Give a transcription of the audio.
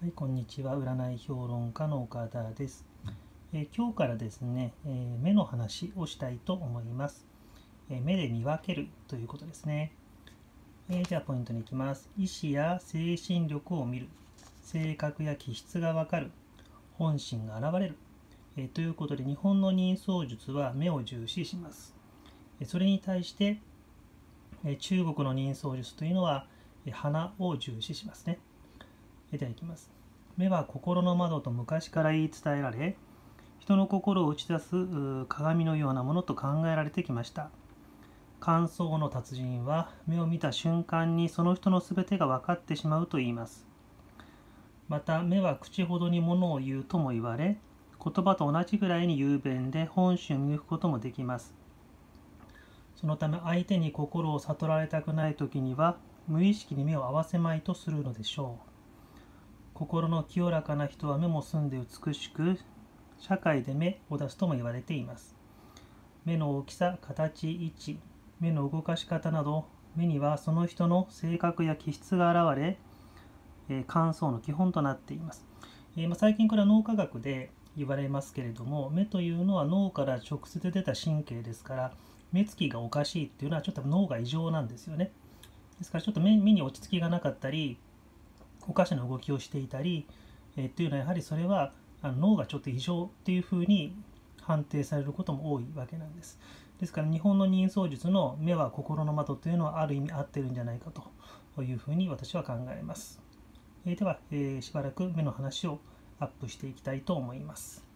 はい、こんにちは。占い評論家の岡田です。えー、今日からですね、えー、目の話をしたいと思います、えー、目で見分けるということですね。えじゃあポイントに行きます。意志や精神力を見る。性格や気質がわかる。本心が現れる。えということで、日本の人相術は目を重視します。えそれに対して、え中国の人相術というのは、え鼻を重視しますね。ではいきます。目は心の窓と昔から言い伝えられ、人の心を打ち出す鏡のようなものと考えられてきました。感想の達人は目を見た瞬間にその人の全てが分かってしまうと言います。また目は口ほどにものを言うとも言われ、言葉と同じぐらいに雄弁で本心を見抜くこともできます。そのため相手に心を悟られたくない時には無意識に目を合わせまいとするのでしょう。心の清らかな人は目も澄んで美しく、社会で目を出すとも言われています。目の大きさ、形、位置、目の動かし方など、目にはその人の性格や気質が現れ、えー、感想の基本となっています。えー、まあ、最近これは脳科学で言われますけれども、目というのは脳から直接出た神経ですから、目つきがおかしいっていうのはちょっと脳が異常なんですよね。ですからちょっと目に落ち着きがなかったり、おかしな動きをしていたり、えー、っていうのはやはりそれはあの脳がちょっと異常っていうふうに判定されることも多いわけなんです。ですから日本の人相術の目は心の的というのはある意味合ってるんじゃないかというふうに私は考えます。えー、では、えー、しばらく目の話をアップしていきたいと思います。